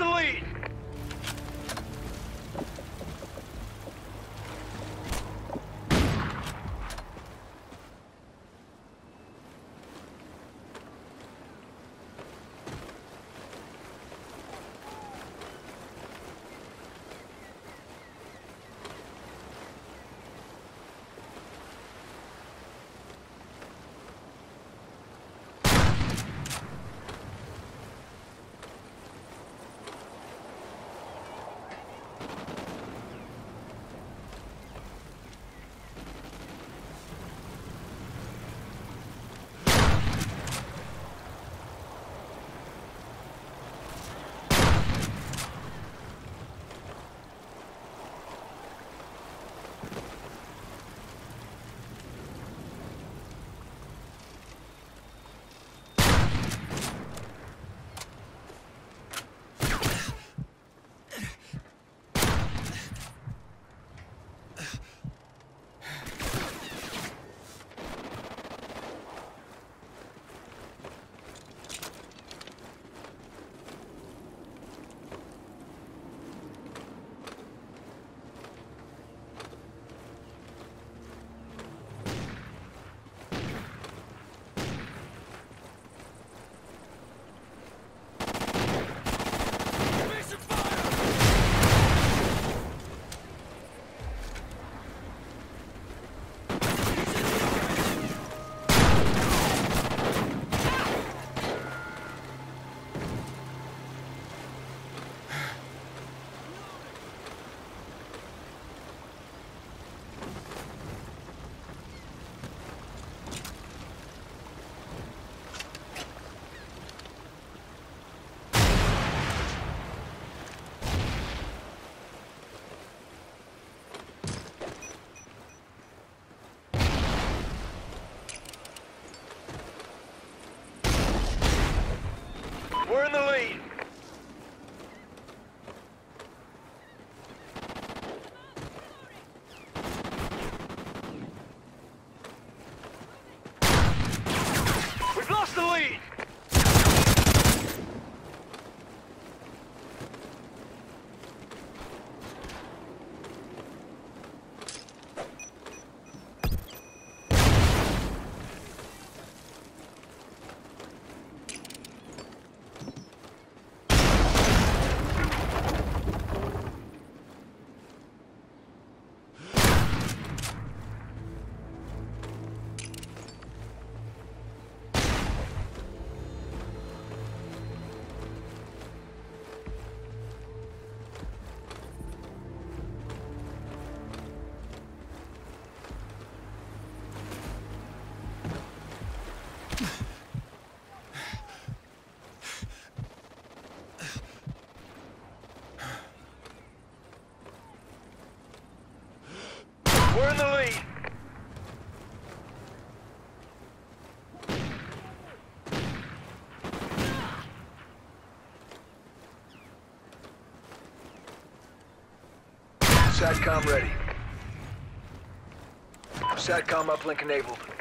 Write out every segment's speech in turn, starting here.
the lead. We've We're in the lead. SATCOM ready. SATCOM uplink enabled.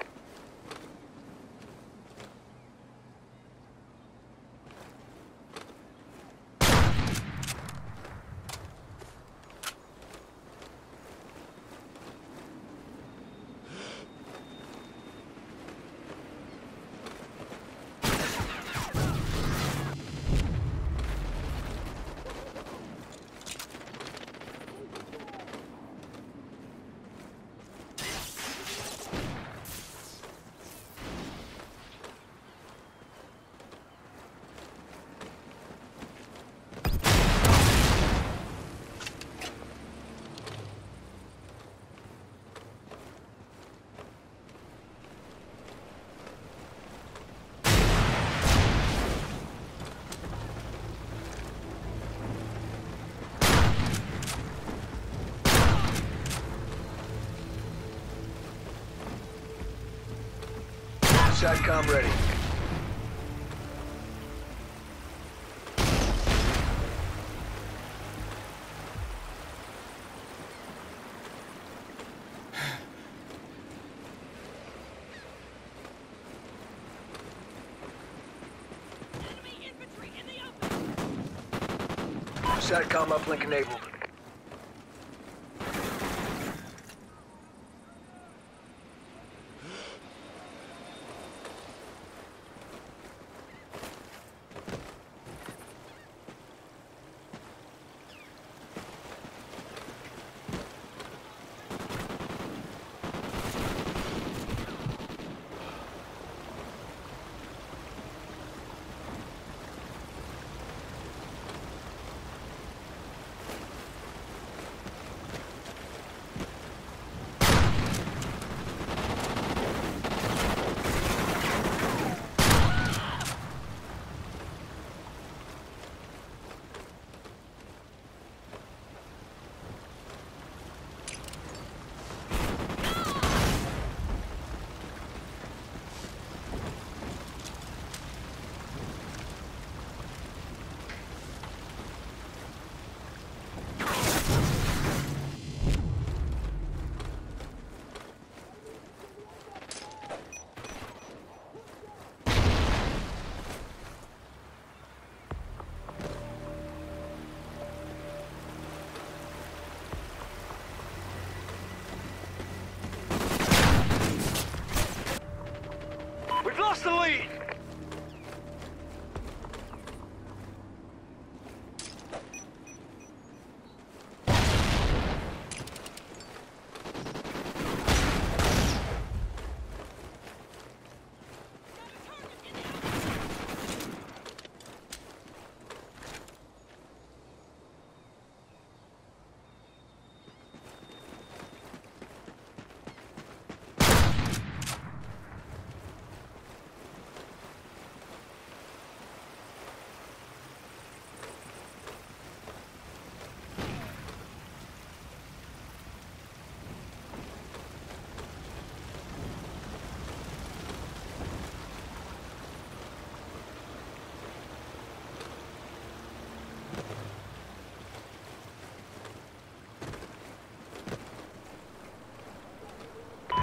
SATCOM ready. Enemy infantry in the open! SATCOM uplink enabled.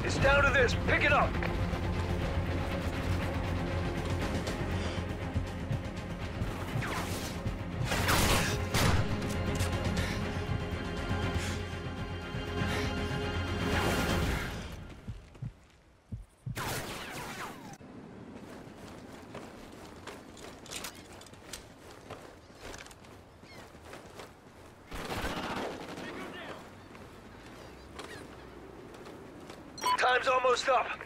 It's down to this. Pick it up. Time's almost up.